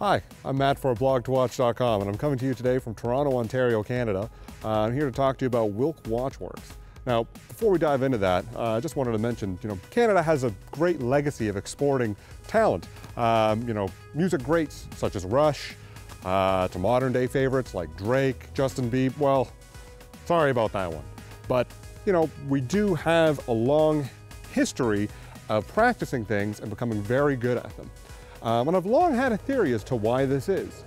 Hi, I'm Matt for blog2watch.com and I'm coming to you today from Toronto, Ontario, Canada. Uh, I'm here to talk to you about Wilk Watchworks. Now, before we dive into that, uh, I just wanted to mention, you know, Canada has a great legacy of exporting talent. Um, you know, music greats such as Rush, uh, to modern day favorites like Drake, Justin Bieber. Well, sorry about that one. But, you know, we do have a long history of practicing things and becoming very good at them. Um, and I've long had a theory as to why this is.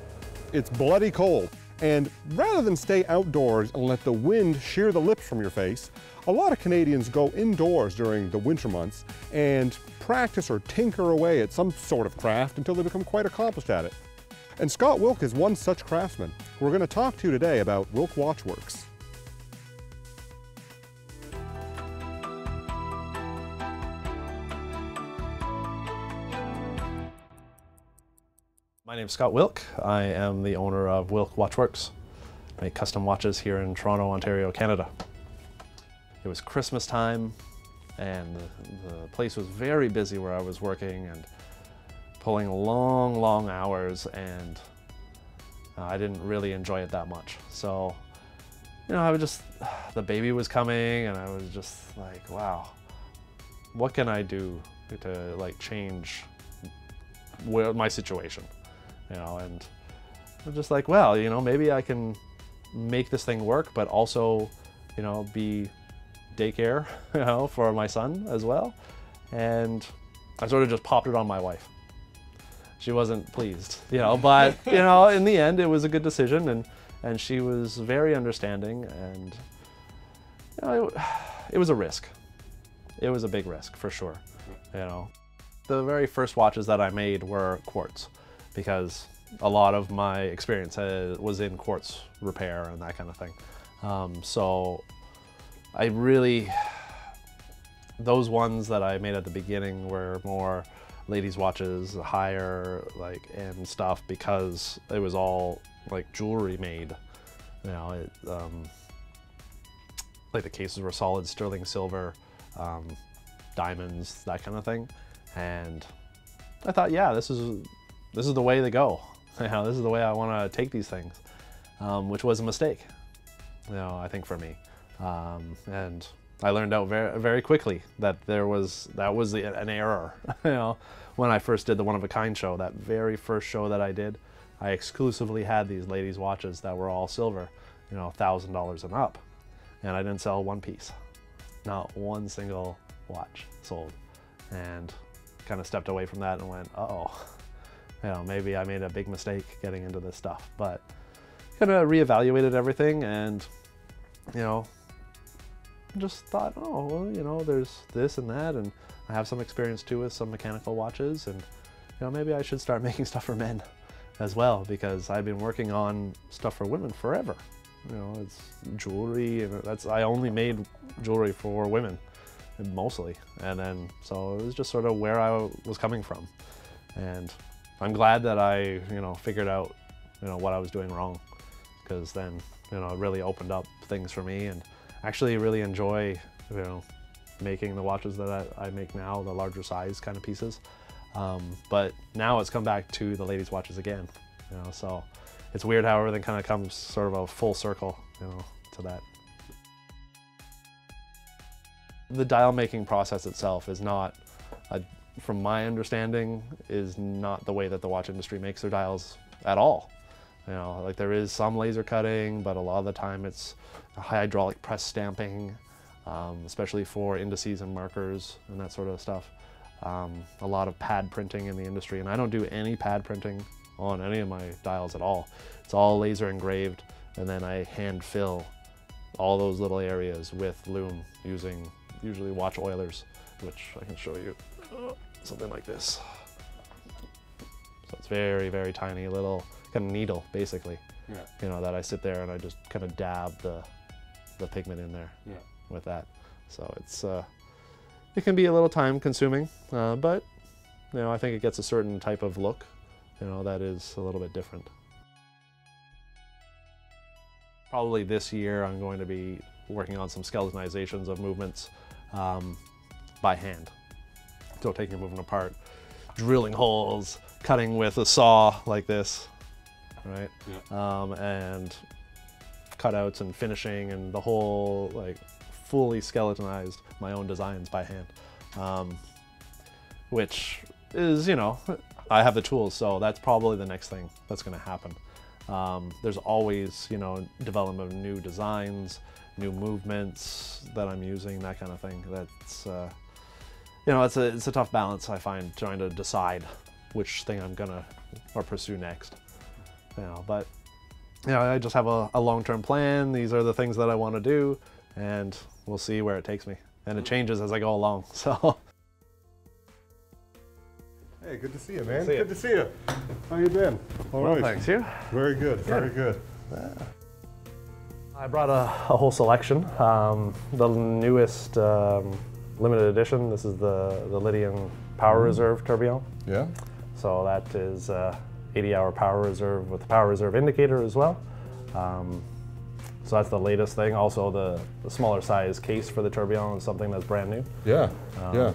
It's bloody cold, and rather than stay outdoors and let the wind shear the lips from your face, a lot of Canadians go indoors during the winter months and practice or tinker away at some sort of craft until they become quite accomplished at it. And Scott Wilk is one such craftsman. We're going to talk to you today about Wilk Watchworks. My name is Scott Wilk. I am the owner of Wilk Watchworks. I make custom watches here in Toronto, Ontario, Canada. It was Christmas time and the, place was very busy where I was working and pulling long, long hours and uh, I didn't really enjoy it that much. So, you know, I was just, the baby was coming and I was just like, wow, what can I do to like change where, my situation? You know, and I'm just like, well, you know, maybe I can make this thing work, but also, you know, be daycare, you know, for my son as well. And I sort of just popped it on my wife. She wasn't pleased, you know, but, you know, in the end, it was a good decision and, and she was very understanding and, you know, it, it was a risk. It was a big risk for sure, you know. The very first watches that I made were quartz because a lot of my experience was in quartz repair and that kind of thing. Um, so I really, those ones that I made at the beginning were more ladies watches, higher like and stuff because it was all like jewelry made. You know, it, um, like the cases were solid sterling silver, um, diamonds, that kind of thing. And I thought, yeah, this is this is the way to go. You know, this is the way I want to take these things, um, which was a mistake, you know, I think for me. Um, and I learned out very, very quickly that there was, that was the, an error, you know, when I first did the One of a Kind show, that very first show that I did, I exclusively had these ladies' watches that were all silver, you know, $1,000 and up. And I didn't sell one piece, not one single watch sold. And kind of stepped away from that and went, uh oh you know, maybe I made a big mistake getting into this stuff, but kind of reevaluated everything and, you know, just thought, oh, well, you know, there's this and that, and I have some experience too with some mechanical watches, and, you know, maybe I should start making stuff for men as well, because I've been working on stuff for women forever. You know, it's jewelry, and that's, I only made jewelry for women, mostly, and then, so it was just sort of where I was coming from. And I'm glad that I, you know, figured out, you know, what I was doing wrong because then, you know, it really opened up things for me and actually really enjoy, you know, making the watches that I, I make now, the larger size kind of pieces. Um, but now it's come back to the ladies' watches again, you know, so it's weird how everything kind of comes sort of a full circle, you know, to that. The dial making process itself is not a from my understanding, is not the way that the watch industry makes their dials at all. You know, like there is some laser cutting, but a lot of the time it's hydraulic press stamping, um, especially for indices and markers and that sort of stuff. Um, a lot of pad printing in the industry, and I don't do any pad printing on any of my dials at all. It's all laser engraved, and then I hand fill all those little areas with loom using usually watch oilers, which I can show you something like this. So it's very, very tiny little kind of needle, basically. Yeah. You know, that I sit there and I just kind of dab the, the pigment in there yeah. with that. So it's, uh, it can be a little time consuming, uh, but, you know, I think it gets a certain type of look, you know, that is a little bit different. Probably this year I'm going to be working on some skeletonizations of movements um, by hand. So taking a movement apart, drilling holes, cutting with a saw like this, right? Yeah. Um, and cutouts and finishing and the whole like fully skeletonized my own designs by hand, um, which is you know I have the tools, so that's probably the next thing that's going to happen. Um, there's always you know development of new designs, new movements that I'm using, that kind of thing. That's uh, you know it's a it's a tough balance I find trying to decide which thing I'm gonna or pursue next. You know, but you know, I just have a, a long-term plan. These are the things that I want to do, and we'll see where it takes me. And it changes as I go along. So Hey, good to see you, man. see you. good to see you. How you been? All right. thanks you. Very good. Very good. I brought a, a whole selection. Um, the newest um, limited edition. This is the the Lydian Power Reserve Tourbillon. Yeah. So that is uh, 80 hour power reserve with the power reserve indicator as well. Um, so that's the latest thing. Also, the, the smaller size case for the tourbillon is something that's brand new. Yeah. yeah.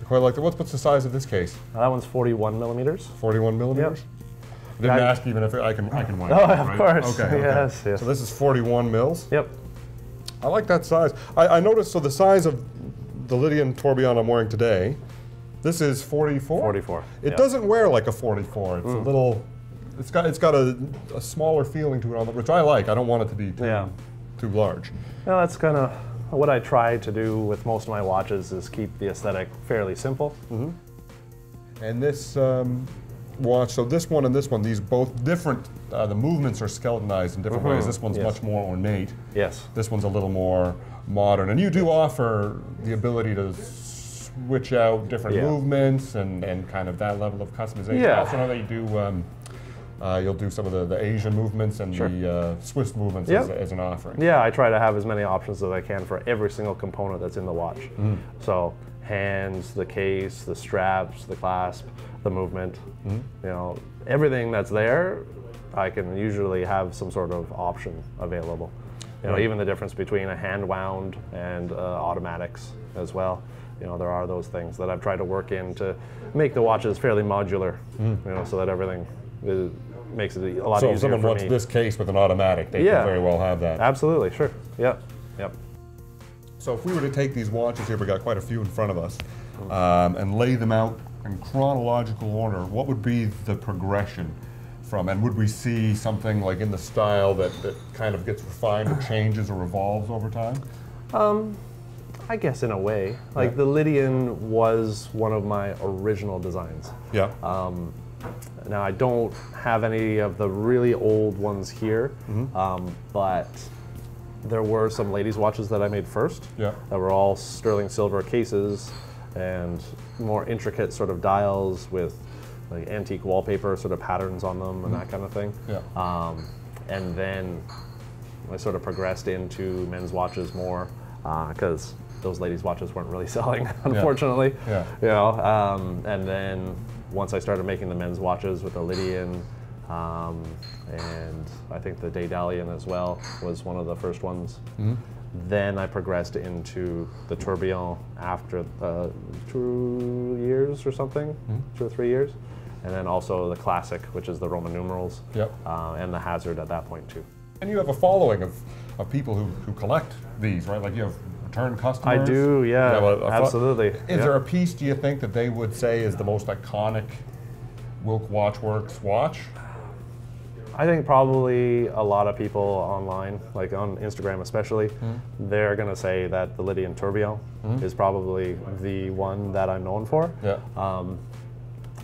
I quite like that. What's, what's the size of this case? Uh, that one's 41 millimeters. 41 millimeters. I didn't Yeah. ask even if I can I can wind Oh, it, of right? course. Okay, okay. Yes, yes. So this is 41 mils. Yep. I like that size. I, I noticed. So the size of the Lydian tourbillon I'm wearing today, this is 44. 44. It yeah. Mm. doesn't wear like a 44. It's a little. It's got it's got a, a smaller feeling to it on the which I like. I don't want it to be too, Yeah. too large. Well, that's kind of what I try to do with most of my watches is keep the aesthetic fairly simple. And this um, watch, so this one and this one, these both different. Uh, the movements are skeletonized in different ways. This one's Yes. much more ornate. Yes. This one's a little more modern, and you do offer the ability to switch out different Yeah. movements and, and kind of that level of customization. Yeah. I also know that you do. Um, uh, you'll do some of the, the Asian movements and Sure. the uh, Swiss movements Yep. as, as an offering. Yeah, I try to have as many options as I can for every single component that's in the watch. So hands, the case, the straps, the clasp, the movement. You know, everything that's there, I can usually have some sort of option available. You know, Right. even the difference between a hand wound and uh, automatics as well. You know, there are those things that I've tried to work in to make the watches fairly modular. You know, so that everything is, makes it a lot So easier if someone for wants me. this case with an automatic, they Yeah. can very well have that. Absolutely, sure. Yep. Yep. So if we were to take these watches here, we got quite a few in front of us, um, and lay them out in chronological order, what would be the progression from? And would we see something like in the style that, that kind of gets refined or changes or evolves over time? I guess in a way. Like Yeah. the Lydian was one of my original designs. Yeah. Um, now I don't have any of the really old ones here, Mm-hmm. um, but there were some ladies' watches that I made first. Yeah. That were all sterling silver cases and more intricate sort of dials with like antique wallpaper sort of patterns on them and that kind of thing. Yeah. Um, and then I sort of progressed into men's watches more because those ladies' watches weren't really selling, unfortunately. Yeah. yeah. You know, um, and then once I started making the men's watches with the Lydian, um, and I think the Daedalian as well was one of the first ones. Then I progressed into the Tourbillon after uh, two years or something, two or three years, and then also the Classic, which is the Roman numerals, Yep. uh, and the Hazard at that point too. And you have a following of, of people who, who collect these, right? Like you have return customers. I do, yeah, a- a absolutely. Is yeah. there a piece, do you think, that they would say is the most iconic Wilk Watchworks watch? I think probably a lot of people online, like on Instagram especially, they're going to say that the Lydian Tourbillon is probably the one that I'm known for. Yeah. Um,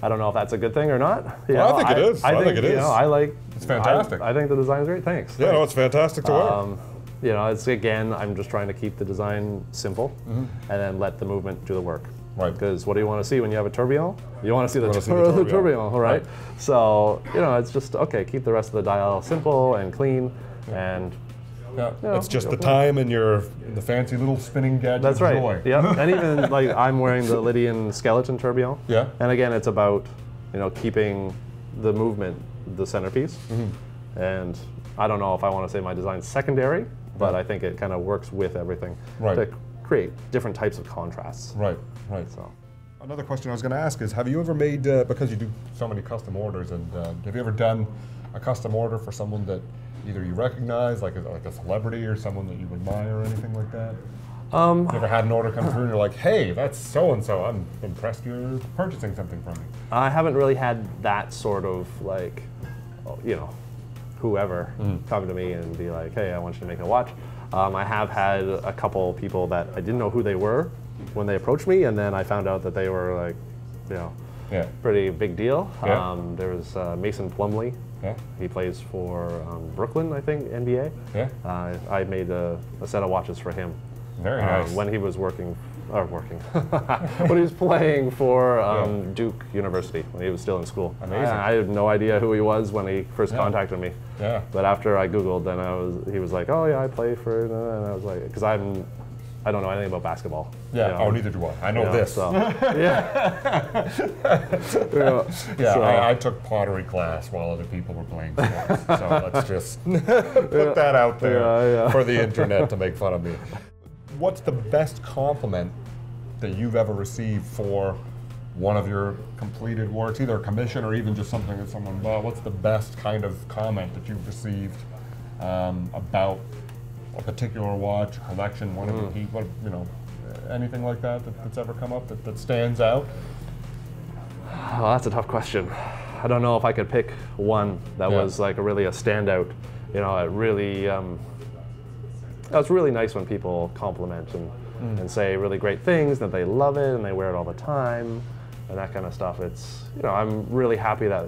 I don't know if that's a good thing or not. You Well, I think it is. I think it you know, I like. It's fantastic. I, I think the design's great. Thanks. Yeah, no, it's fantastic to wear. Um, you know, it's again, I'm just trying to keep the design simple, and then let the movement do the work. Right. Because what do you want to see when you have a tourbillon? You want to see the, wanna see the tourbillon. right? Right. So you know, it's just okay. Keep the rest of the dial simple and clean, and yeah. know, it's just the time and your the fancy little spinning gadget that's right. joy. Yeah, and even like I'm wearing the Lydian skeleton tourbillon. Yeah. And again, it's about you know keeping the movement the centerpiece, Mm-hmm. and I don't know if I want to say my design's secondary, but I think it kind of works with everything Right. to create different types of contrasts. Right, right. So Another question I was going to ask is, have you ever made, uh, because you do so many custom orders, and uh, have you ever done a custom order for someone that either you recognize, like a, like a celebrity or someone that you admire or anything like that? Um, You ever had an order come through and you're like, hey, that's so and so. I'm impressed you're purchasing something from me. I haven't really had that sort of like, you know, whoever come to me and be like, hey, I want you to make a watch. Um, I have had a couple people that I didn't know who they were when they approached me, and then I found out that they were like, you know, Yeah. pretty big deal. Yeah. Um, there was uh, Mason Plumlee. Yeah. He plays for um, Brooklyn, I think, NBA. Yeah. Uh, I made a, a set of watches for him Very uh, nice. when he was working, or working, when he was playing for um, Duke University when he was still in school. Amazing. I, I had no idea who he was when he first Yeah. contacted me. yeah. But after I googled, then I was he was like, oh yeah, I play for, and I was like, because I'm, I don't know anything about basketball. you Yeah. know, Oh, neither do I. I know you know, this. So, yeah. yeah. Yeah, So- I, I took pottery class while other people were playing sports. so let's just put that out there Yeah, yeah. for the internet to make fun of me. What's the best compliment that you've ever received for one of your completed works, either a commission or even just something that someone bought? What's the best kind of comment that you've received um, about a particular watch, collection, one of Hmm. your key, you know, anything like that, that that's ever come up that, that stands out? Oh, that's a tough question. I don't know if I could pick one that Yeah. was like a really a standout. You know, it really. Um, it's really nice when people compliment and, Mm. and say really great things that they love it and they wear it all the time and that kind of stuff. It's you know I'm really happy that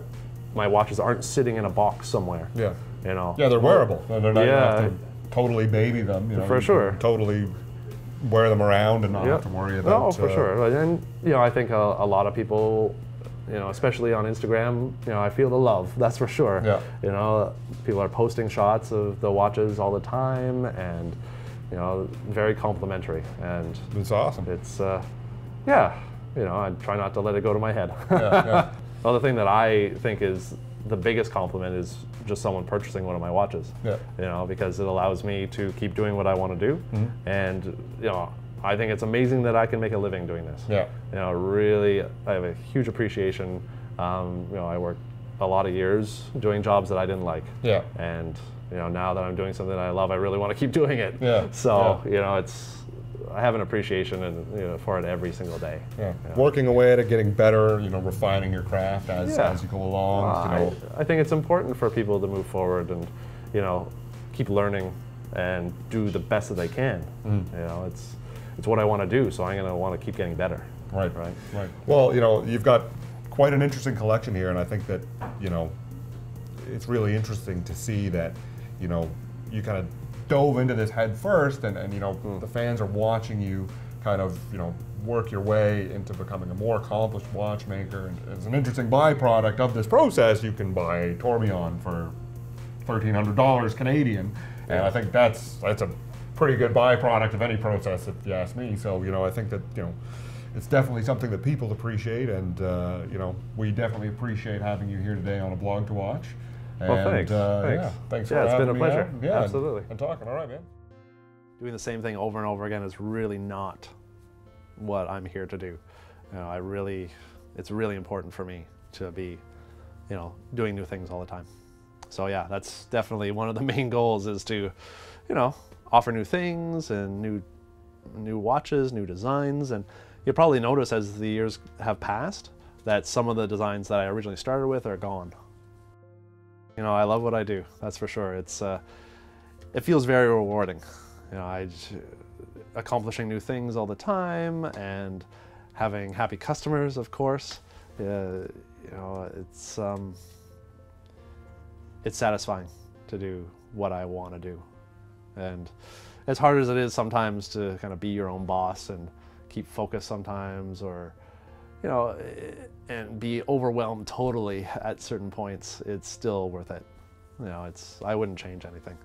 my watches aren't sitting in a box somewhere. Yeah. You know. Yeah, they're wearable. They're not, Yeah. Totally baby them. You know, For sure. Totally wear them around and not Yeah. have to worry about. No, for uh, sure. And you know, I think a, a lot of people, you know, especially on Instagram, you know, I feel the love. That's for sure. Yeah. You know, people are posting shots of the watches all the time, and you know, very complimentary. And It's awesome. it's, uh, yeah, you know, I try not to let it go to my head. yeah, yeah. The thing that I think is the biggest compliment is just someone purchasing one of my watches. Yeah. You know, because it allows me to keep doing what I want to do, Mm-hmm. and you know, I think it's amazing that I can make a living doing this. Yeah. You know, really, I have a huge appreciation. Um, you know, I worked a lot of years doing jobs that I didn't like. Yeah. And you know, now that I'm doing something that I love, I really want to keep doing it. Yeah, So yeah. you know, it's I have an appreciation and you know, for it every single day. Yeah. Yeah. Working away at it, getting better, you know, refining your craft as, Yeah. as you go along. Uh, you know. I, I think it's important for people to move forward and, you know, keep learning and do the best that they can. Mm-hmm. You know, it's it's what I want to do, so I'm gonna want to keep getting better. Right, Right. right. Well, you know, you've got quite an interesting collection here, and I think that, you know, it's really interesting to see that, you know, you kind of dove into this head first, and, and you know, the fans are watching you kind of, you know, work your way into becoming a more accomplished watchmaker. And as an interesting byproduct of this process, you can buy Tourbillon for $1,300 Canadian, and I think that's that's a pretty good byproduct of any process, if you ask me. So you know, I think that you know, it's definitely something that people appreciate, and uh, you know, we definitely appreciate having you here today on a blog to watch. And, Well, thanks. Uh, Thanks. Yeah, thanks Yeah, for it's been a pleasure. out. Yeah, and- Absolutely. And, talking. All right, man. Doing the same thing over and over again is really not what I'm here to do. You know, I really, it's really important for me to be, you know, doing new things all the time. So yeah, that's definitely one of the main goals is to, you know, offer new things and new, new watches, new designs, and you'll probably notice as the years have passed that some of the designs that I originally started with are gone. You know, I love what I do. That's for sure. It's, uh, it feels very rewarding. You know, I accomplishing new things all the time and having happy customers, of course. Uh, you know, it's um, it's satisfying to do what I want to do, and as hard as it is sometimes to kind of be your own boss and keep focus sometimes, or you know, eh, and be overwhelmed totally at certain points, it's still worth it. You know, it's I wouldn't change anything.